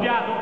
apoyado